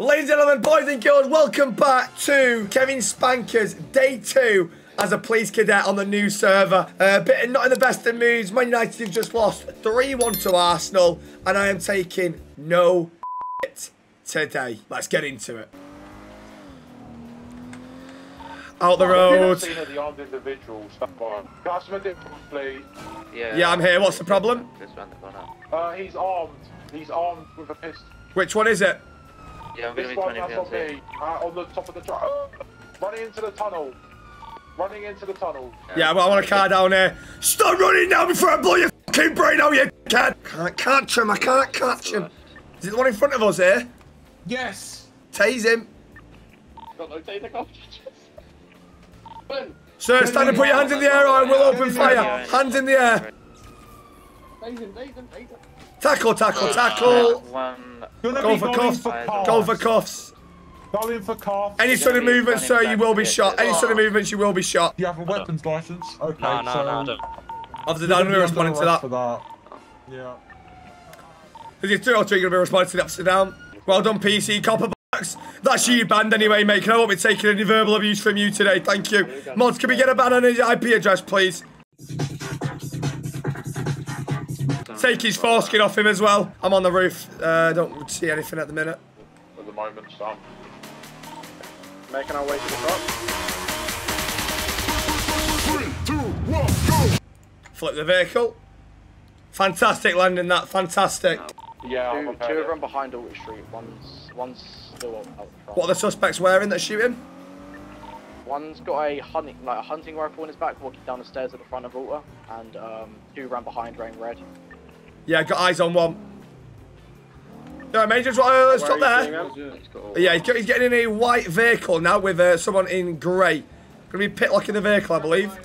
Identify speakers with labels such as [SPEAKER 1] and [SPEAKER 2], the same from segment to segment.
[SPEAKER 1] Ladies and gentlemen, boys and girls, welcome back to Kevin Spanker's day two as a police cadet on the new server. A uh, bit not in the best of moods. Man United have just lost 3-1 to Arsenal, and I am taking no today. Let's get into it. Out the road.
[SPEAKER 2] the armed individuals. please.
[SPEAKER 1] Yeah. Yeah, I'm here. What's the problem?
[SPEAKER 2] Uh, he's armed. He's armed with a pistol.
[SPEAKER 1] Which one is it?
[SPEAKER 2] Yeah, I'm this one, that's on me. Uh, on the top of the truck. Running into the tunnel. Running into the tunnel.
[SPEAKER 1] Yeah, well, I want a car down there. Stop running now before I blow your fucking brain out, you cat. Can't catch him. I can't catch him. Is it the one in front of us here?
[SPEAKER 2] Yes.
[SPEAKER 1] Tase him.
[SPEAKER 2] Got no taser cartridges.
[SPEAKER 1] Sir, stand and put your hands in the air or I will open fire. Hands in the air. Tackle, tackle, tackle. Go for cuffs. Go for cuffs.
[SPEAKER 2] Going for cuffs.
[SPEAKER 1] Any sort of movement, sir, you will be shot. Any sort of movements, you will be shot.
[SPEAKER 2] Do you have a weapons license? Okay, no, no, so... No, no,
[SPEAKER 1] Officer Dan, we're responding to that.
[SPEAKER 2] that. Yeah.
[SPEAKER 1] Is it 2 or 3 going to be responding to the officer down? Well done, PC. Copper box. That's you banned anyway, mate. Can I won't be taking any verbal abuse from you today. Thank you. Mods, can we get a ban on his IP address, please? Take his foreskin off him as well. I'm on the roof. Uh, don't see anything at the minute.
[SPEAKER 2] At the moment, Sam. Making our way to the top.
[SPEAKER 1] Three, two, one, go! Flip the vehicle. Fantastic landing that. Fantastic.
[SPEAKER 2] Yeah,
[SPEAKER 3] two, two of them behind Alta Street. One's one's still out front.
[SPEAKER 1] What are the suspects wearing that shooting?
[SPEAKER 3] One's got a hunting like a hunting rifle in his back, walking down the stairs at the front of Alta, and um, two ran behind wearing red.
[SPEAKER 1] Yeah, got eyes on one. No, Major's uh, let's stop there. Yeah, he's, he's, getting in a white vehicle now with uh, someone in grey. Gonna be pitlocking the vehicle, I believe.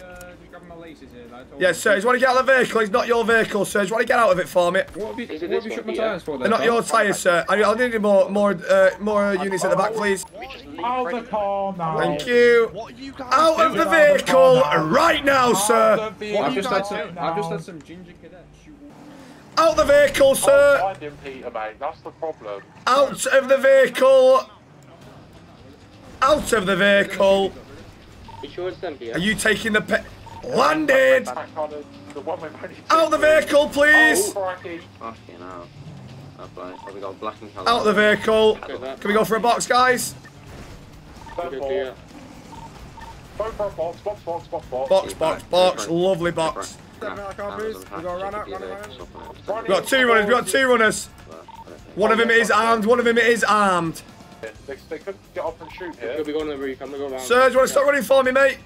[SPEAKER 1] Yes, sir. He's want to get out of the vehicle. It's not your vehicle, sir. He's want to get out of it for me.
[SPEAKER 4] What have you, what have you shut my tyres for?
[SPEAKER 1] They're not your tyres, sir. I, will need more, more, uh, more units at the back, please.
[SPEAKER 2] Out the car now.
[SPEAKER 1] Thank you. Out of the vehicle right now, sir.
[SPEAKER 4] I've just had some. I've just had some ginger cadets.
[SPEAKER 1] Out the vehicle, sir!
[SPEAKER 2] Find him, Peter, mate. That's the problem.
[SPEAKER 1] Out of the vehicle! Out of the vehicle! Are you taking the pe- Landed! Out the vehicle, please!
[SPEAKER 5] Oh, Fucking hell. Have we got black and colour?
[SPEAKER 1] Out the vehicle! Can we go for a box, guys?
[SPEAKER 2] Box, box, box, box, box.
[SPEAKER 1] Box, lovely box, box. Lovely box.
[SPEAKER 4] We uh,
[SPEAKER 1] got two runners. We got two runners. One of them is armed. One of them is armed.
[SPEAKER 2] They, they could get off and shoot here.
[SPEAKER 4] Could be going to the roof. I'm gonna go around.
[SPEAKER 1] Sir, do you want to start running for me, mate?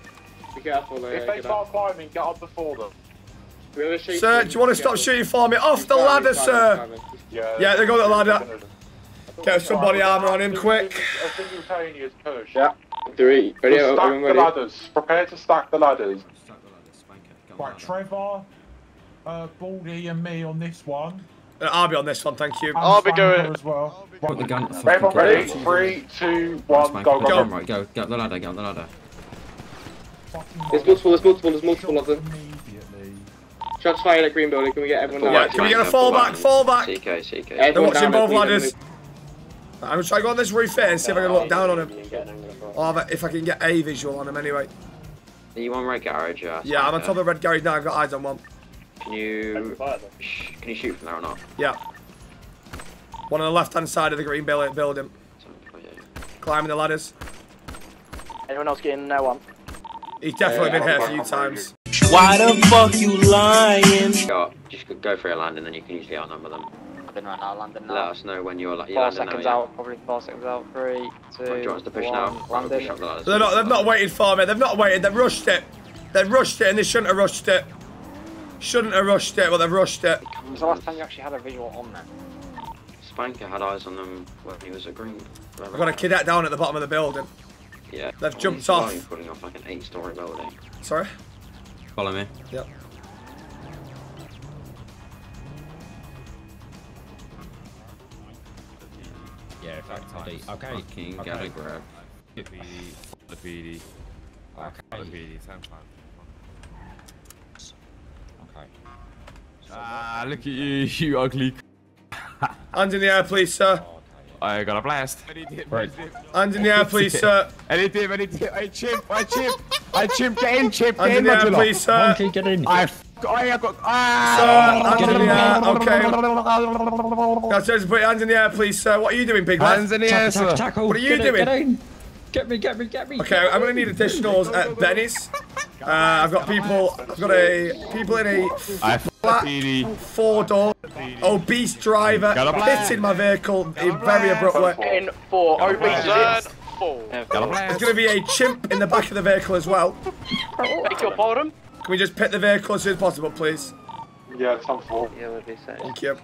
[SPEAKER 4] Be careful.
[SPEAKER 2] Uh, if they start climbing, get up before them.
[SPEAKER 1] Sir, do you want to stop shooting for me? Off the ladder, sir.
[SPEAKER 2] Yeah,
[SPEAKER 1] yeah they got the ladder. Get somebody armor on him, quick.
[SPEAKER 2] A simultaneous push.
[SPEAKER 4] Yeah. Three. Ready?
[SPEAKER 2] Stack the ladders. Prepare to stack the ladders. Right, Trevor, uh, Baldy and me on this one.
[SPEAKER 1] Uh, I'll be on this one, thank you.
[SPEAKER 2] I'll be doing it
[SPEAKER 5] as well. Put the gun.
[SPEAKER 2] Everyone ready? Three, two, one, go, go,
[SPEAKER 5] go. Right, go, go up the ladder, go up the ladder.
[SPEAKER 4] There's multiple, there's multiple, there's multiple of them. Shots fired at green building, can we get everyone
[SPEAKER 1] Yeah, can we get a fall back, fall back?
[SPEAKER 5] CK, CK.
[SPEAKER 1] They're watching both ladders. I'm gonna try to go on this roof here and see if I can look down on him. Or if I can get a visual on him anyway.
[SPEAKER 5] Are you on red garage? Yeah.
[SPEAKER 1] Yeah, I'm on top of the red garage now. I've got eyes on one.
[SPEAKER 5] Can you can you shoot from there or not?
[SPEAKER 1] Yeah. One on the left hand side of the green building. Climbing the ladders.
[SPEAKER 3] Anyone else getting there one?
[SPEAKER 1] He's definitely been here a few times.
[SPEAKER 6] Why the fuck you lying?
[SPEAKER 5] Go, just go for a land and then you can usually outnumber them.
[SPEAKER 3] Landing right now, landing now.
[SPEAKER 5] Let us know when you're like.
[SPEAKER 3] Four seconds now, out, yeah. probably four seconds out. Three, two,
[SPEAKER 5] Do you want us to push
[SPEAKER 3] one,
[SPEAKER 5] now?
[SPEAKER 3] Landing.
[SPEAKER 5] Push the
[SPEAKER 1] they're not. They've not waited for me. They've not waited. They've rushed it. They've rushed it, and they shouldn't have rushed it. Shouldn't have rushed it, but they've rushed it.
[SPEAKER 3] When was the last time you actually had a visual on them?
[SPEAKER 5] Spanker had eyes on them when he was a green.
[SPEAKER 1] I've got a cadet down at the bottom of the building.
[SPEAKER 5] Yeah.
[SPEAKER 1] They've jumped off.
[SPEAKER 5] Putting off like an eight-story building.
[SPEAKER 1] Sorry.
[SPEAKER 5] Follow me.
[SPEAKER 1] Yep.
[SPEAKER 7] Yeah, effectively. Okay.
[SPEAKER 5] Fucking
[SPEAKER 7] okay.
[SPEAKER 5] gotta grab.
[SPEAKER 7] The PD. The PD. Okay. The PD. Same time. Okay. Ah, look at you, you ugly.
[SPEAKER 1] Hands in the air, please, sir.
[SPEAKER 7] I got a blast.
[SPEAKER 8] Right.
[SPEAKER 1] Hands in the air, please, sir.
[SPEAKER 7] Any dip, any dip. Hey, chimp, hey, chimp. Hey, chimp, get in, chimp,
[SPEAKER 1] Hands
[SPEAKER 7] get
[SPEAKER 1] in
[SPEAKER 7] in,
[SPEAKER 1] the air, please, sir.
[SPEAKER 8] Monkey, get in.
[SPEAKER 7] I, f- I got,
[SPEAKER 1] Sir,
[SPEAKER 7] ah.
[SPEAKER 1] hands in the air. Okay. Guys, just put your hands in the air, please, sir. What are you doing, big man?
[SPEAKER 7] Hands in the air,
[SPEAKER 8] Tackle, tackle,
[SPEAKER 7] sir.
[SPEAKER 8] tackle.
[SPEAKER 1] What are you
[SPEAKER 8] Get in,
[SPEAKER 1] doing?
[SPEAKER 8] Get in. Get me, get me, get me.
[SPEAKER 1] Okay, I'm gonna need additionals at Benny's. Uh, I've got people. I've got a people in a
[SPEAKER 7] I f-
[SPEAKER 1] flat four door obese driver
[SPEAKER 7] Got a blast.
[SPEAKER 1] hitting my vehicle.
[SPEAKER 3] In very abrupt way. in four.
[SPEAKER 7] Got a blast.
[SPEAKER 1] There's gonna be a chimp in the back of the vehicle as well.
[SPEAKER 3] Take your bottom.
[SPEAKER 1] Can we just pit the vehicle as soon as possible, please?
[SPEAKER 2] Yeah, it's on four.
[SPEAKER 4] Yeah, would be safe.
[SPEAKER 1] Thank you.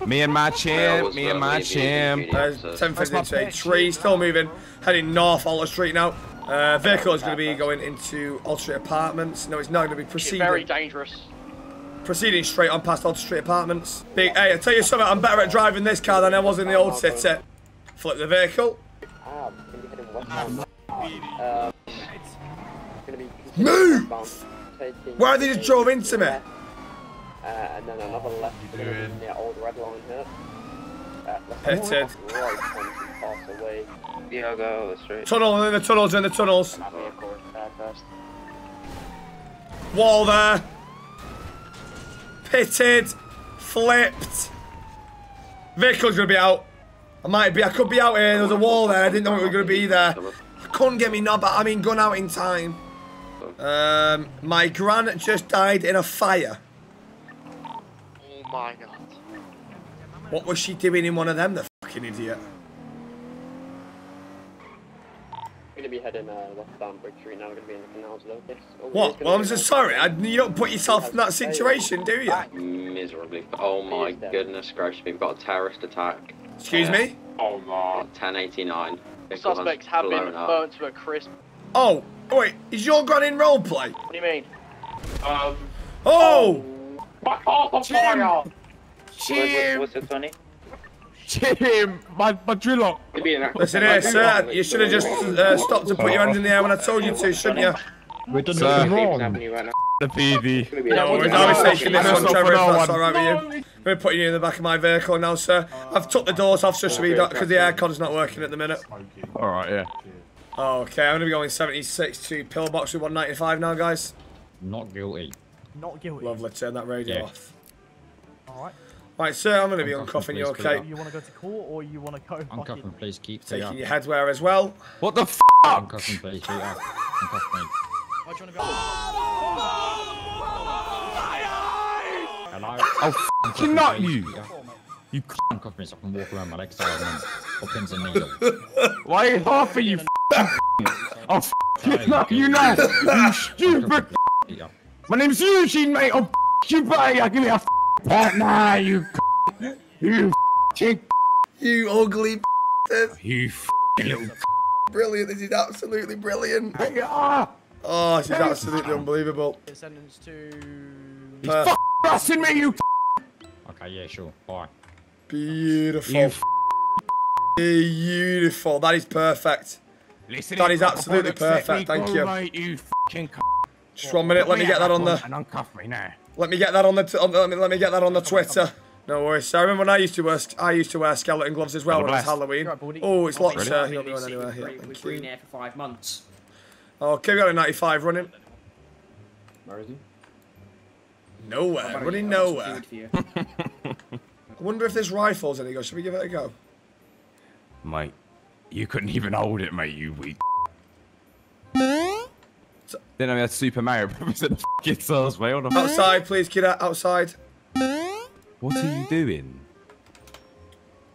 [SPEAKER 7] Me and my
[SPEAKER 5] I
[SPEAKER 7] chimp,
[SPEAKER 5] was,
[SPEAKER 7] me
[SPEAKER 5] uh,
[SPEAKER 7] and my
[SPEAKER 5] leaving
[SPEAKER 7] chimp.
[SPEAKER 1] Uh,
[SPEAKER 5] officers.
[SPEAKER 1] 10 into a tree, still moving, heading north Alta Street now. Uh, vehicle is going to be going into Alta Street Apartments. No, it's not going to be
[SPEAKER 3] It's very
[SPEAKER 1] proceeding,
[SPEAKER 3] dangerous.
[SPEAKER 1] proceeding straight on past Alta Street Apartments. Big, hey, I tell you something, I'm better at driving this car than I was in the old city. Flip the vehicle. Move! Why they just drove into me?
[SPEAKER 4] Uh, and then another left to the old red line here. Uh, let's
[SPEAKER 1] Pitted.
[SPEAKER 4] right hand away. Yeah, I'll go the street.
[SPEAKER 1] Tunnel, in the tunnels, in the tunnels.
[SPEAKER 3] My vehicle is bad first.
[SPEAKER 1] Wall there. Pitted. Flipped. Vehicle's gonna be out. I might be, I could be out here. There was a wall there. I didn't know it was gonna be there. I couldn't get me knob, I mean gun out in time. Um, my gran just died in a fire.
[SPEAKER 3] Oh my god.
[SPEAKER 1] What was she doing in one of them, the fucking idiot?
[SPEAKER 4] We're gonna be heading uh, left down Bridge Street now. We're gonna be in the canals locus. Oh,
[SPEAKER 1] What?
[SPEAKER 4] it's gonna
[SPEAKER 1] Well, I'm
[SPEAKER 4] be
[SPEAKER 1] just sorry. I, you don't put yourself in that situation, do you?
[SPEAKER 5] Miserably. Oh my goodness gracious, we've got a terrorist attack.
[SPEAKER 1] Excuse me?
[SPEAKER 2] Oh my.
[SPEAKER 5] 1089.
[SPEAKER 3] Suspects have been
[SPEAKER 5] blown up.
[SPEAKER 3] burnt to a crisp.
[SPEAKER 1] Oh, wait. Is your gun in roleplay?
[SPEAKER 3] What do you mean?
[SPEAKER 2] Um,
[SPEAKER 1] Oh!
[SPEAKER 2] my car's on fire!
[SPEAKER 7] Chimp,
[SPEAKER 4] What's it, Tony?
[SPEAKER 7] chimp, my, my drill
[SPEAKER 4] Could be an active
[SPEAKER 1] Listen here, sir. You should have just uh, stopped to put your hands in the air when I told you to, shouldn't you?
[SPEAKER 8] We've done nothing wrong.
[SPEAKER 4] happening right now?
[SPEAKER 7] the PD.
[SPEAKER 4] It's gonna
[SPEAKER 1] No,
[SPEAKER 4] an
[SPEAKER 1] worries,
[SPEAKER 4] active-
[SPEAKER 1] taking this one, Trevor, if that's alright with you. We're putting you in the back of my vehicle now, sir. I've took the doors off just so we don't, because the aircon's not working at the minute.
[SPEAKER 7] All right, yeah.
[SPEAKER 1] Okay, I'm going to be going 76 to pillbox with 195 now, guys.
[SPEAKER 8] Not guilty.
[SPEAKER 9] Not guilty.
[SPEAKER 1] Lovely, turn that radio
[SPEAKER 8] Yeah.
[SPEAKER 1] off.
[SPEAKER 9] Alright.
[SPEAKER 1] Right, sir, I'm going to be uncuffing you,
[SPEAKER 8] confident,
[SPEAKER 1] okay?
[SPEAKER 9] You want to go to court or you want to go
[SPEAKER 8] I'm
[SPEAKER 9] fucking...
[SPEAKER 8] please keep.
[SPEAKER 1] Taking
[SPEAKER 8] Taking
[SPEAKER 1] your headwear as well.
[SPEAKER 7] What the f?
[SPEAKER 8] I'm cuffing, please keep up. I'm cuffing me.
[SPEAKER 9] Why do you want to go?
[SPEAKER 8] Hello?
[SPEAKER 7] Oh,
[SPEAKER 8] I'm
[SPEAKER 7] f***ing
[SPEAKER 8] cuffing,
[SPEAKER 7] not
[SPEAKER 8] please,
[SPEAKER 7] you.
[SPEAKER 8] Keep up.
[SPEAKER 7] You c-
[SPEAKER 8] I'm cuffing me so I can walk around my legs tired and or pins and needles.
[SPEAKER 7] Why are you laughing, you f***? Oh, f***
[SPEAKER 8] Sorry,
[SPEAKER 7] no, you know, you stupid.
[SPEAKER 8] cuffing, please, keep up.
[SPEAKER 7] My name's Eugene, mate. Oh, f- you, buddy. I'll give you a f- pat now, you c- You f***ing
[SPEAKER 1] You ugly
[SPEAKER 7] You f- little
[SPEAKER 1] Brilliant, this is absolutely brilliant.
[SPEAKER 7] c- ah!
[SPEAKER 1] Oh, this is absolutely unbelievable.
[SPEAKER 9] Sentence to...
[SPEAKER 1] Perfect.
[SPEAKER 7] Busting me, you
[SPEAKER 8] Okay, yeah, sure. Bye.
[SPEAKER 1] Beautiful.
[SPEAKER 7] You
[SPEAKER 1] Beautiful. That is perfect.
[SPEAKER 7] Listen
[SPEAKER 1] That
[SPEAKER 7] in,
[SPEAKER 1] is absolutely perfect, thank you.
[SPEAKER 7] Mate, you
[SPEAKER 1] Just one minute, let me get that on the
[SPEAKER 7] And uncuff me now.
[SPEAKER 1] let me get that on the t- on the- let me let me get that on the Twitter. No worries. So I remember when I used to wear I used to wear skeleton gloves as well
[SPEAKER 7] Got
[SPEAKER 1] when it was. Halloween. Oh, it's locked,
[SPEAKER 7] Ready?
[SPEAKER 1] sir. You're not going anywhere here.
[SPEAKER 10] With
[SPEAKER 1] Thank
[SPEAKER 10] Green
[SPEAKER 1] you.
[SPEAKER 10] Air for five months.
[SPEAKER 1] Okay, we got a 95 running.
[SPEAKER 10] Where is he?
[SPEAKER 1] Nowhere. Running nowhere. I wonder if there's rifles any go. Should we give it a go?
[SPEAKER 7] Mate, you couldn't even hold it, mate, you weak. Then I had Super Mario Brothers at the f***ing stars, mate. What the
[SPEAKER 1] Outside, please, kid. Outside.
[SPEAKER 7] What are you doing?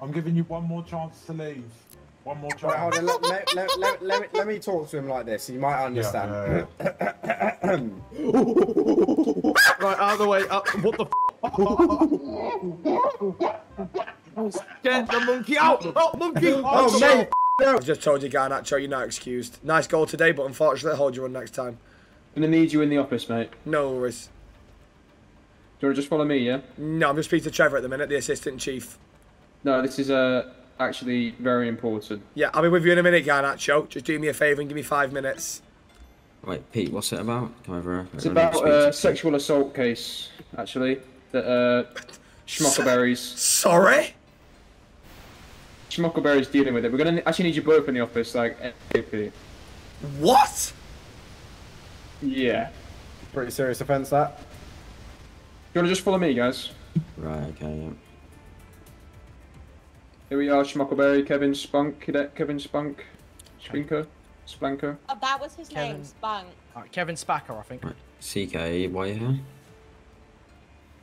[SPEAKER 2] I'm giving you one more chance to leave. One more chance.
[SPEAKER 11] Right, hold on. Let, let, let, let, let, me, let me talk to him like this. He might understand.
[SPEAKER 12] Right, out of the way. Up. What the? Get the monkey out! Oh, monkey!
[SPEAKER 11] Oh, mate!
[SPEAKER 1] I've just told you, Garnacho, you're not excused. Nice goal today, but unfortunately, hold your run next time.
[SPEAKER 12] I'm gonna need you in the office, mate.
[SPEAKER 1] No worries.
[SPEAKER 12] Do you want to just follow me, yeah?
[SPEAKER 1] No, I'm just speaking to Trevor at the minute, the assistant chief.
[SPEAKER 12] No, this is uh actually very important.
[SPEAKER 1] Yeah, I'll be with you in a minute, Garnacho. Just do me a favour and give me five minutes.
[SPEAKER 5] Wait, Pete, what's it about? Come over.
[SPEAKER 12] It's about a sexual assault case, actually. That uh,
[SPEAKER 13] Schmockleberries.
[SPEAKER 1] Sorry?
[SPEAKER 13] Schmockleberries dealing with it. We're gonna actually need you both in the office, like ASAP.
[SPEAKER 1] What?
[SPEAKER 13] Yeah.
[SPEAKER 11] Pretty serious offence, that.
[SPEAKER 13] You wanna just follow me, guys?
[SPEAKER 10] Right, okay, yeah.
[SPEAKER 13] Here we are, Schmockleberry, Kevin Spunk, Cadet Kevin Spunk, Spinker, Splanker.
[SPEAKER 14] Oh, that was his
[SPEAKER 9] Kevin.
[SPEAKER 14] name, Spunk.
[SPEAKER 9] Alright, Kevin Spacker, I think. Right.
[SPEAKER 10] CK, why you here?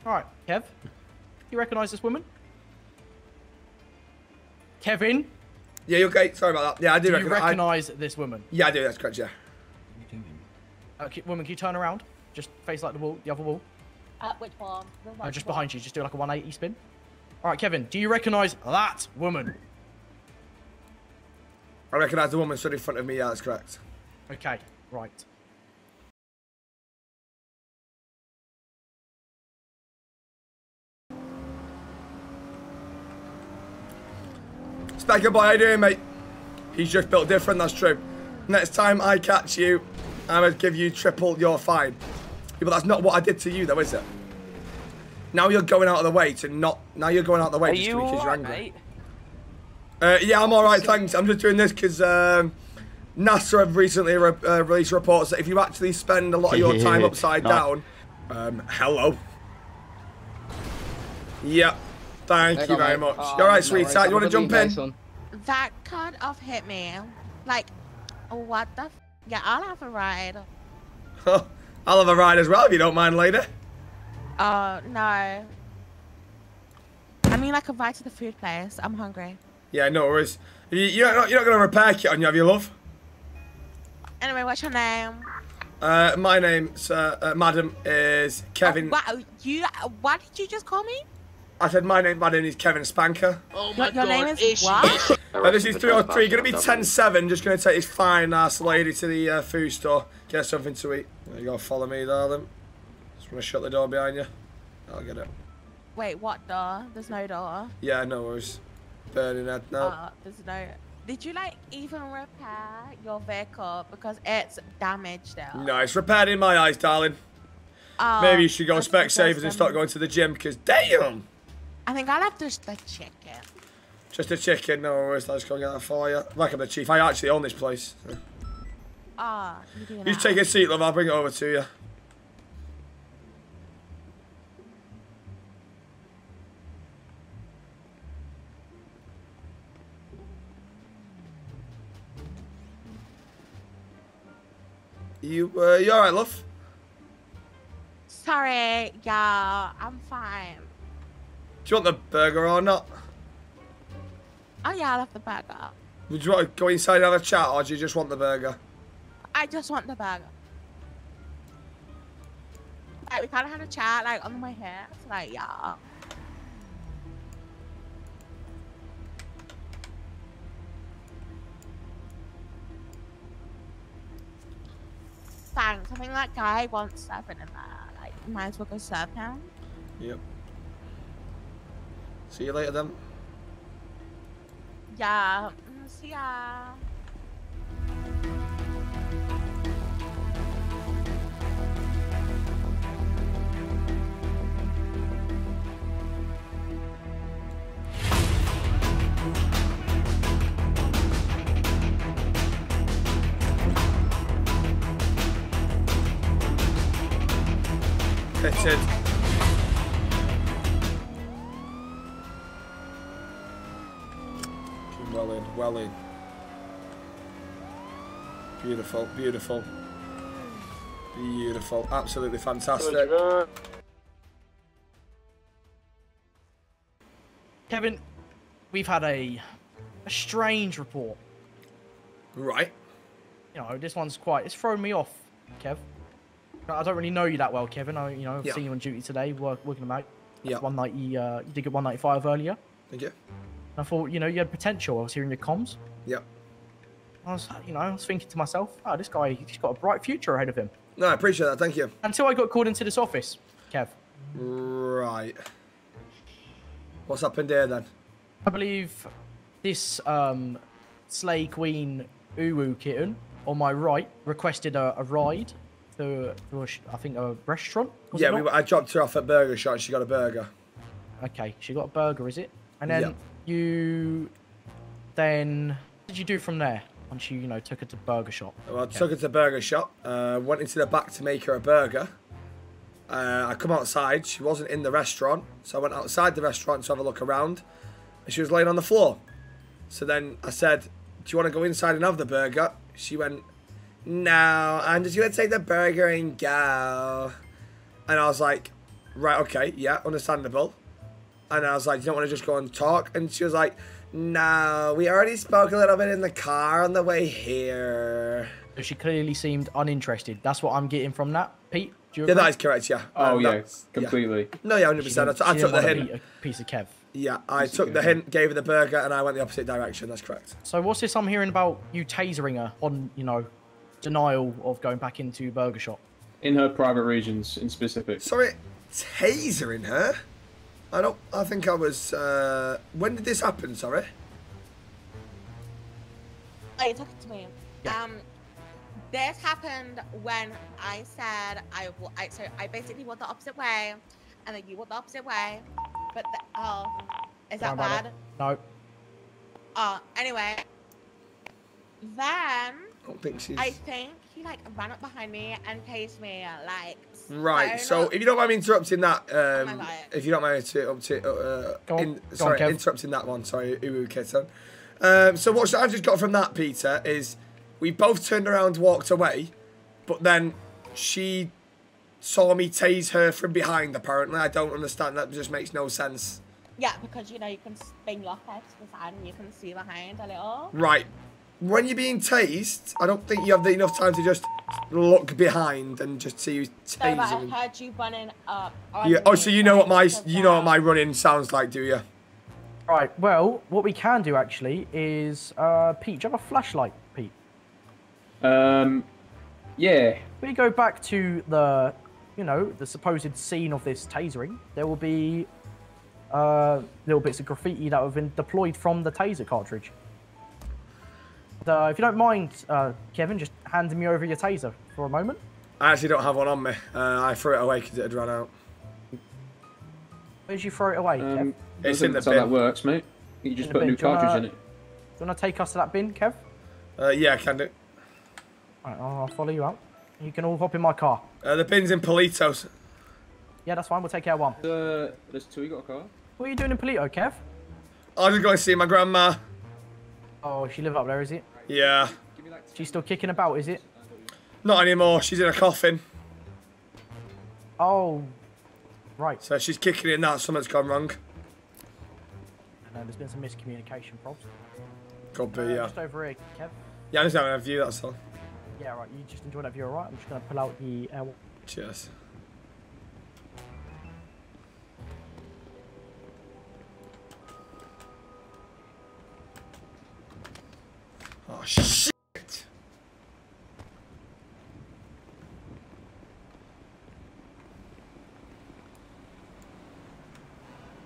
[SPEAKER 9] Alright, Kev. Do you recognise this woman? Kevin,
[SPEAKER 1] Yeah, you're okay? Sorry about that. Yeah, I do,
[SPEAKER 9] do you
[SPEAKER 1] reckon- I-
[SPEAKER 9] recognise this woman?
[SPEAKER 1] Yeah, I do. That's correct. Yeah.
[SPEAKER 9] Uh, ki- woman, can you turn around? Just face like the wall, the other wall.
[SPEAKER 14] Uh, which one? The
[SPEAKER 9] Uh,
[SPEAKER 14] one-
[SPEAKER 9] just behind you. Just do like a 180 spin. All right, Kevin. Do you recognise that woman?
[SPEAKER 1] I recognise the woman stood in front of me. Yeah, that's correct.
[SPEAKER 9] Okay. Right.
[SPEAKER 1] Spiker boy, how you doing, mate? He's just built different. That's true. Next time I catch you, I'm gonna give you triple your fine. Yeah, but that's not what I did to you, though, is it? Now you're going out of the way to not. Now you're going out of the way
[SPEAKER 15] Are
[SPEAKER 1] just
[SPEAKER 15] you
[SPEAKER 1] because you're angry.
[SPEAKER 15] mate?
[SPEAKER 1] Uh, yeah, I'm all right, thanks. I'm just doing this because um, NASA have recently re- uh, released reports that if you actually spend a lot of your time upside
[SPEAKER 10] No.
[SPEAKER 1] down, um, hello. Yep. Thank
[SPEAKER 16] Hang
[SPEAKER 1] you
[SPEAKER 16] on,
[SPEAKER 1] very
[SPEAKER 16] mate.
[SPEAKER 1] much.
[SPEAKER 16] Oh,
[SPEAKER 1] you all right,
[SPEAKER 16] no
[SPEAKER 1] sweetheart?
[SPEAKER 16] worries.
[SPEAKER 1] You want to jump in?
[SPEAKER 16] day, son.
[SPEAKER 14] That kind of hit me. Like, what the? F- yeah, I'll have a ride.
[SPEAKER 1] Oh, I'll have a ride as well if you don't mind, lady.
[SPEAKER 14] Oh no. I mean, like a ride to the food place. I'm hungry.
[SPEAKER 1] Yeah, no worries. You, you're not, you're not going to repair kit on you, have you, love?
[SPEAKER 14] Anyway, what's your name?
[SPEAKER 1] Uh, my name, sir, uh, madam, is Kevin.
[SPEAKER 14] Wow, you. What did you just call me?
[SPEAKER 1] I said my name, madam, is Kevin Spanker.
[SPEAKER 14] Oh your, your name is what?
[SPEAKER 1] Uh, this is 303. Going to be 10-7. Just going to take this fine ass lady to the uh, food store. Get something to eat. There you go. Follow me, darling. Just want to shut the door behind you. I'll get it.
[SPEAKER 14] Wait, what door? There's no door.
[SPEAKER 1] Yeah, no worries. Burning head. No.
[SPEAKER 14] Uh, there's no. Did you like even repair your vehicle because it's damaged now?
[SPEAKER 1] no, it's repaired in my eyes, darling.
[SPEAKER 14] Oh,
[SPEAKER 1] Maybe you should go
[SPEAKER 14] that's
[SPEAKER 1] Specsavers and start going to the gym, because damn!
[SPEAKER 14] I think I'll have just the chicken.
[SPEAKER 1] Just a chicken, no worries. Let's go get that for you. Like I'm the chief. I actually own this place. so.
[SPEAKER 14] Ah, you do
[SPEAKER 1] You take a seat, love. I'll bring it over to you. You, uh, you alright, love?
[SPEAKER 14] Sorry, yeah, I'm fine.
[SPEAKER 1] Do you want the burger or not?
[SPEAKER 14] Oh yeah, I'll have the burger.
[SPEAKER 1] Would you want to go inside and have a chat, or do you just want the burger?
[SPEAKER 14] I just want the burger. Like we kind of had a chat like on the way here. So like yeah. Thanks. I think that guy wants seven in there. Like, might as well go serve him.
[SPEAKER 1] Yep. See you later, then.
[SPEAKER 14] Yeah. See ya.
[SPEAKER 1] Well in, well in. Beautiful, beautiful. Beautiful, absolutely fantastic.
[SPEAKER 9] Kevin, we've had a a strange report.
[SPEAKER 1] Right.
[SPEAKER 9] You know, this one's quite. It's thrown me off, Kev. I don't really know you that well, Kevin. I, you know, I've
[SPEAKER 1] Yeah.
[SPEAKER 9] seen you on duty today, work, working them out.
[SPEAKER 1] Yeah.
[SPEAKER 9] One night, you, uh, you did get 195 earlier.
[SPEAKER 1] Thank you.
[SPEAKER 9] I thought, you know, you had potential. I was hearing your comms.
[SPEAKER 1] Yep.
[SPEAKER 9] I was, you know, I was thinking to myself, oh, this guy, he's got a bright future ahead of him.
[SPEAKER 1] No, I appreciate that. Thank you.
[SPEAKER 9] Until I got called into this office, Kev.
[SPEAKER 1] Right. What's happened here then?
[SPEAKER 9] I believe this um, Slay Queen Uwu kitten on my right requested a, a ride to, to a I think, a restaurant.
[SPEAKER 1] yeah, we, I dropped her off at Burger Shot and she got a burger.
[SPEAKER 9] Okay, she got a burger, is it? And then
[SPEAKER 1] Yep.
[SPEAKER 9] You, then what did you do from there? Once you, you know, took her to Burger Shot.
[SPEAKER 1] Well, I took her to Burger Shot. Uh, went into the back to make her a burger. Uh, I come outside. She wasn't in the restaurant, so I went outside the restaurant to have a look around, and she was laying on the floor. So then I said, "Do you want to go inside and have the burger?" She went, "No, I'm just gonna take the burger and go." And I was like, "Right, okay, yeah, understandable." And I was like, "You don't want to just go and talk?" And she was like, "No, we already spoke a little bit in the car on the way here."
[SPEAKER 9] So she clearly seemed uninterested. That's what I'm getting from that, Pete. Do you
[SPEAKER 1] Yeah, that is correct. Yeah.
[SPEAKER 13] Oh
[SPEAKER 1] Um,
[SPEAKER 13] yeah,
[SPEAKER 1] that's-
[SPEAKER 13] completely.
[SPEAKER 1] No, yeah, hundred percent. I,
[SPEAKER 9] didn't-
[SPEAKER 1] t- I
[SPEAKER 9] she
[SPEAKER 1] took
[SPEAKER 9] didn't
[SPEAKER 1] the hint.
[SPEAKER 9] a piece of Kev.
[SPEAKER 1] Yeah, I
[SPEAKER 13] Piece of
[SPEAKER 1] took the
[SPEAKER 13] Kev.
[SPEAKER 1] hint, gave her the burger, and I went the opposite direction. That's correct.
[SPEAKER 9] So what's this I'm hearing about you tasering her on, you know, denial of going back into Burger Shot?
[SPEAKER 13] In her private regions, in specific.
[SPEAKER 1] Sorry, tasering her. I don't. I think I was. Uh, when did this happen? Sorry.
[SPEAKER 14] Oh, you're talking to me. Um, this happened when I said I, wa- I so I basically went the opposite way, and then you went the opposite way. But the, oh, is that
[SPEAKER 9] Sorry
[SPEAKER 14] bad?
[SPEAKER 9] it. No.
[SPEAKER 14] Oh, anyway. Then
[SPEAKER 1] I don't think she's.
[SPEAKER 14] I think he like ran up behind me and tased me like.
[SPEAKER 1] Right.
[SPEAKER 14] so
[SPEAKER 1] So,
[SPEAKER 14] not-
[SPEAKER 1] if you don't mind me interrupting that, um, if you don't mind me to, up to, uh,
[SPEAKER 9] on.
[SPEAKER 1] in,
[SPEAKER 9] Go on,
[SPEAKER 1] sorry,
[SPEAKER 9] Kev.
[SPEAKER 1] interrupting that one. Sorry, Uwu Kitten. Um, so what I've just got from that, Peter, is we both turned around, walked away, but then she saw me tase her from behind. Apparently, I don't understand. That just makes no sense.
[SPEAKER 14] Yeah, because you know you can spin your head to the side and you can see behind a little.
[SPEAKER 1] Right. When you're being tased, I don't think you have the enough time to just look behind and just see you
[SPEAKER 14] So but I
[SPEAKER 1] tasing.
[SPEAKER 14] heard you running up. on
[SPEAKER 1] Yeah. Oh, so you know what my
[SPEAKER 14] so
[SPEAKER 1] you know what my running sounds like, do you?
[SPEAKER 9] Right. Well, what we can do actually is, uh, Pete, do you have a flashlight, Pete?
[SPEAKER 13] Um, yeah.
[SPEAKER 9] We go back to the, you know, the supposed scene of this tasering. There will be uh, little bits of graffiti that have been deployed from the taser cartridge. Uh, if you don't mind, uh, Kevin, just handing me over your taser for a moment.
[SPEAKER 1] I actually don't have one on me. Uh, I threw it away because it had run out.
[SPEAKER 9] Where did you throw it away, Kev?
[SPEAKER 13] Um,
[SPEAKER 1] It's in
[SPEAKER 13] think
[SPEAKER 1] the
[SPEAKER 13] that's how that works, mate. You just
[SPEAKER 9] In
[SPEAKER 13] put a
[SPEAKER 9] bin.
[SPEAKER 13] new
[SPEAKER 9] Do you wanna-
[SPEAKER 13] cartridge in it.
[SPEAKER 9] Do you want to take us to that bin, Kev?
[SPEAKER 1] Uh, yeah, I can do.
[SPEAKER 9] Alright, I'll I'll follow you out. You can all hop in my car.
[SPEAKER 1] Uh, the bin's in Paletos.
[SPEAKER 9] Yeah, that's fine. We'll take care of one.
[SPEAKER 13] Uh, there's two. You got a car?
[SPEAKER 9] What are you doing in Paleto, Kev?
[SPEAKER 1] I was going to see my grandma.
[SPEAKER 9] Oh, she live up there, is it?
[SPEAKER 1] Yeah.
[SPEAKER 9] She's still kicking about, is it?
[SPEAKER 1] Not anymore. She's in a coffin.
[SPEAKER 9] Oh, right.
[SPEAKER 1] So she's kicking in that. Something's gone wrong.
[SPEAKER 9] No, there's been some miscommunication, probs.
[SPEAKER 1] Could be,
[SPEAKER 9] Uh,
[SPEAKER 1] yeah.
[SPEAKER 9] Just over here, Kev.
[SPEAKER 1] Yeah, I'm just having a view, that's all.
[SPEAKER 9] Yeah, right. You just enjoy that view, alright? I'm just gonna pull out the air.
[SPEAKER 1] Cheers.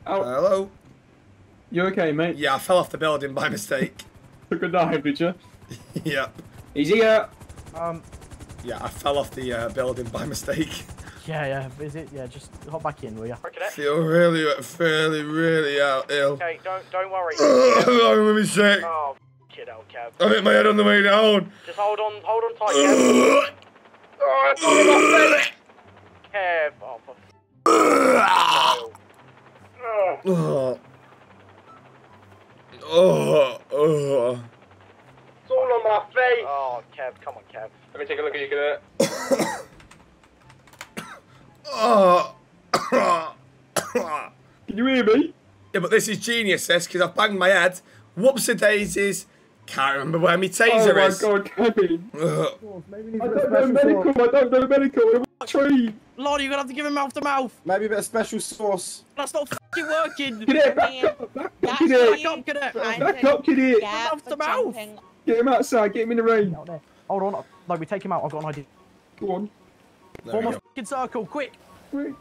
[SPEAKER 1] Oh, Hello?
[SPEAKER 13] you okay, mate?
[SPEAKER 1] Yeah, I fell off the building by mistake.
[SPEAKER 13] Took a dive, did you?
[SPEAKER 1] yep.
[SPEAKER 13] He's here.
[SPEAKER 9] Um,
[SPEAKER 1] Yeah, I fell off the uh, building by mistake.
[SPEAKER 9] yeah, yeah. Is it? Yeah, just hop back in, will you?
[SPEAKER 1] Feel really, really, really out ill.
[SPEAKER 3] Okay, don't don't worry.
[SPEAKER 1] I'm gonna be sick.
[SPEAKER 3] oh, kid, old Kev.
[SPEAKER 1] I hit my head on the way down.
[SPEAKER 3] Just hold on, hold on tight, Kev. oh, it's all my face. Kev, oh, for f-
[SPEAKER 1] Oh. Oh. Oh.
[SPEAKER 3] It's all on my face. Oh, Kev, come on, Kev.
[SPEAKER 4] Let me take a look at you.
[SPEAKER 1] Oh.
[SPEAKER 13] Can you hear me?
[SPEAKER 1] Yeah, but this is genius, this, because I've banged my head. Whoops a daisies. Can't remember where my taser
[SPEAKER 13] oh my
[SPEAKER 1] is.
[SPEAKER 13] god, Kevin.
[SPEAKER 1] Ugh.
[SPEAKER 13] I don't know medical. I don't know medical. I'm a tree.
[SPEAKER 9] Lord, you're gonna have to give him mouth to mouth.
[SPEAKER 11] Maybe a bit of special sauce.
[SPEAKER 9] That's not fucking working.
[SPEAKER 13] Get it, back up, back up, get it.
[SPEAKER 9] Back up, get it.
[SPEAKER 13] Back up, get it.
[SPEAKER 9] Mouth mouth.
[SPEAKER 13] Get him outside, get him in the rain.
[SPEAKER 9] Hold on. No, we take him out. I've got an idea.
[SPEAKER 13] Go on.
[SPEAKER 1] There
[SPEAKER 9] Form a
[SPEAKER 1] go.
[SPEAKER 9] fucking circle, quick.
[SPEAKER 13] Quick.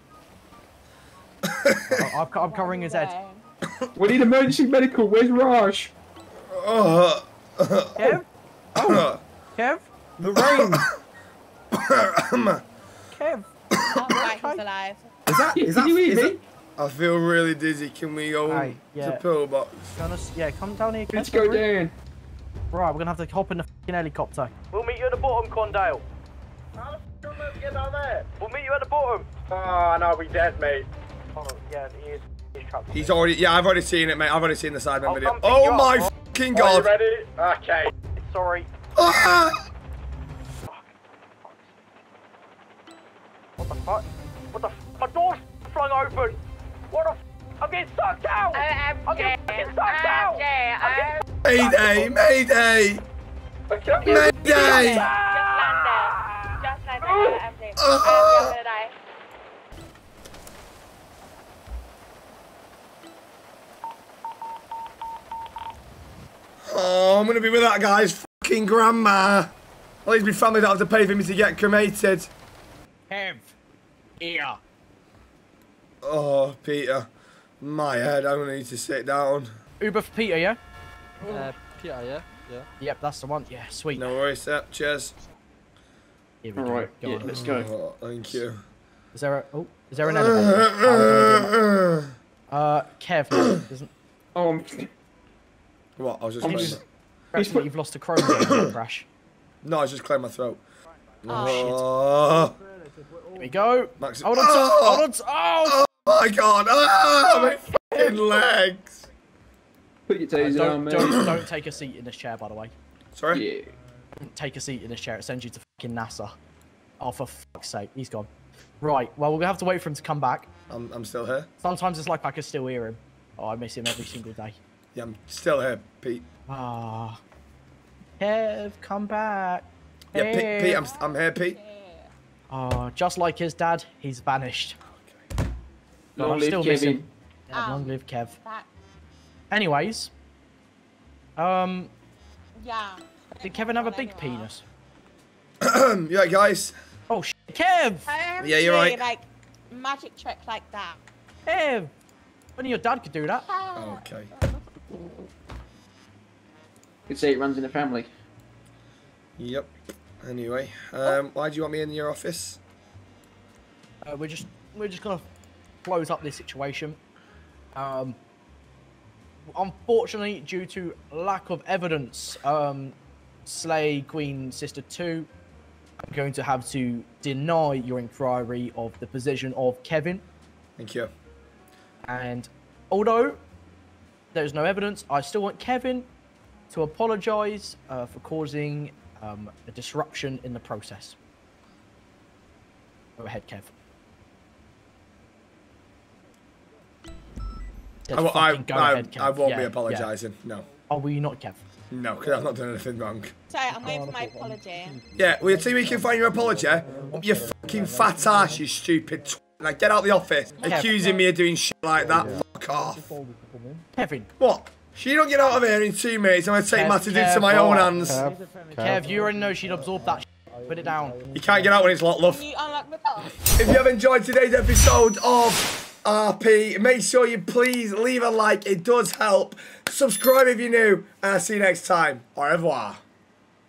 [SPEAKER 9] I'm, I'm covering his head.
[SPEAKER 13] We need emergency medical. Where's Raj?
[SPEAKER 1] Uh, uh, oh.
[SPEAKER 9] Kev?
[SPEAKER 1] Oh.
[SPEAKER 9] Kev?
[SPEAKER 11] The rain.
[SPEAKER 9] Kev?
[SPEAKER 14] Oh, right, he's alive.
[SPEAKER 11] Is that? Is that?
[SPEAKER 13] Can you hear
[SPEAKER 11] Is
[SPEAKER 13] me?
[SPEAKER 11] that,
[SPEAKER 1] I feel really dizzy. Can we go
[SPEAKER 9] Aye, yeah.
[SPEAKER 1] to pillbox?
[SPEAKER 9] Gonna, yeah, come down here.
[SPEAKER 13] Let's go
[SPEAKER 9] don't
[SPEAKER 13] down.
[SPEAKER 9] Right, we're gonna have to hop in the fucking helicopter.
[SPEAKER 15] We'll meet you at the bottom, Condale. How the f let's get down there? We'll meet you at the bottom.
[SPEAKER 3] Ah, no, we dead, mate.
[SPEAKER 15] Oh, yeah, he is. He's trapped.
[SPEAKER 1] He's already. Yeah, I've already seen it, mate. I've already seen the Sidemen
[SPEAKER 15] I'll
[SPEAKER 1] video. Oh
[SPEAKER 15] you up,
[SPEAKER 1] my
[SPEAKER 15] bro.
[SPEAKER 1] fucking
[SPEAKER 3] Are you
[SPEAKER 1] god!
[SPEAKER 3] ready? Okay.
[SPEAKER 15] Sorry.
[SPEAKER 1] Ah!
[SPEAKER 15] What the fuck? What the f? My door's flung open. What the f? I'm getting sucked out. I'm getting fucking sucked out. I'm getting
[SPEAKER 1] Mayday! Mayday! Mayday! Ah! Oh, I'm gonna be with that guy's fucking grandma. At least my family don't have to pay for me to get cremated.
[SPEAKER 9] Kev, here.
[SPEAKER 1] Oh, Peter. My head, I'm gonna need to sit down.
[SPEAKER 9] Uber for Peter, yeah?
[SPEAKER 16] Uh, Peter, yeah? Yeah.
[SPEAKER 9] Yep, that's the one. Yeah, sweet.
[SPEAKER 1] No worries, yep, cheers.
[SPEAKER 9] Here go.
[SPEAKER 13] Alright,
[SPEAKER 9] Go
[SPEAKER 13] yeah, let's go.
[SPEAKER 1] Oh, thank you.
[SPEAKER 9] Is there a oh? Is there an elevator? uh, Kev, no, doesn't.
[SPEAKER 13] Oh, I'm...
[SPEAKER 1] What? I was just.
[SPEAKER 13] I'm just-
[SPEAKER 1] my-
[SPEAKER 9] He's you've lost a chrome game crash.
[SPEAKER 1] No, I just clearing my throat.
[SPEAKER 9] Oh,
[SPEAKER 1] Oh,
[SPEAKER 9] Here we go.
[SPEAKER 1] Max.
[SPEAKER 9] Hold on,
[SPEAKER 1] Oh!
[SPEAKER 9] to, hold on. To, oh,
[SPEAKER 1] Oh my god! Ah, my fucking legs!
[SPEAKER 13] Put your
[SPEAKER 9] Uh,
[SPEAKER 13] taser
[SPEAKER 9] don't,
[SPEAKER 13] down,
[SPEAKER 9] don't, don't take a seat in this chair, by the way.
[SPEAKER 1] Sorry?
[SPEAKER 13] Yeah.
[SPEAKER 9] Take a seat in this chair. It sends you to fucking NASA. Oh, for fuck's sake. He's gone. Right, well, we're going to have to wait for him to come back.
[SPEAKER 1] I'm, I'm still here.
[SPEAKER 9] Sometimes it's like I can still hear him. Oh, I miss him every single day.
[SPEAKER 1] Yeah, I'm still here, Pete.
[SPEAKER 9] Ah. Kev, come back.
[SPEAKER 1] Yeah, Pete, Pete I'm, I'm here, Pete.
[SPEAKER 9] Oh, just like his dad, he's vanished. But
[SPEAKER 13] Long
[SPEAKER 9] I
[SPEAKER 13] live
[SPEAKER 9] still miss
[SPEAKER 13] Kevin.
[SPEAKER 9] him. Yeah, long live Kev.
[SPEAKER 14] That,
[SPEAKER 9] Anyways, um,
[SPEAKER 14] yeah.
[SPEAKER 9] did Kevin have a big penis?
[SPEAKER 1] yeah, guys.
[SPEAKER 9] Oh, shit. Kev!
[SPEAKER 14] OMG,
[SPEAKER 1] Yeah, you're right.
[SPEAKER 14] Like, magic trick like that.
[SPEAKER 9] Kev! Only your dad could do that.
[SPEAKER 1] Okay.
[SPEAKER 13] Could say it runs in the family.
[SPEAKER 1] Yep. Anyway, um, why do you want me in your office?
[SPEAKER 9] Uh, we're just we're just gonna close up this situation. Um, unfortunately, due to lack of evidence, um, Slay Queen Sister Two, I'm going to have to deny your inquiry of the position of Kevin.
[SPEAKER 1] Thank you.
[SPEAKER 9] And although there's no evidence, I still want Kevin to apologise uh, for causing um, a disruption in the process. Go ahead, Kev.
[SPEAKER 1] I, w- I,
[SPEAKER 9] fucking go
[SPEAKER 1] I,
[SPEAKER 9] ahead, Kev.
[SPEAKER 1] I won't
[SPEAKER 9] Yeah,
[SPEAKER 1] be
[SPEAKER 9] yeah.
[SPEAKER 1] apologising. No.
[SPEAKER 9] Oh, will you not, Kev?
[SPEAKER 1] No, because I've not done anything wrong.
[SPEAKER 14] Sorry, I'm waiting for my apology.
[SPEAKER 1] Yeah, will you tell me you can find your apology? Up your fucking fat ass, you stupid tw- Like, get out the office.
[SPEAKER 9] Kev.
[SPEAKER 1] Accusing me of doing shit like that. Fuck off.
[SPEAKER 9] Kevin.
[SPEAKER 1] What? She don't get out of here in two minutes. I'm going to take
[SPEAKER 9] Kev,
[SPEAKER 1] matters
[SPEAKER 9] Kev,
[SPEAKER 1] into my own hands.
[SPEAKER 9] Kev, you already know she'd absorb that. Shit. Put it down.
[SPEAKER 1] You can't get out when it's locked, love.
[SPEAKER 14] You unlock the door.
[SPEAKER 1] If you have enjoyed today's episode of RP, make sure you please leave a like. It does help. Subscribe if you're new. And I'll see you next time. Au revoir.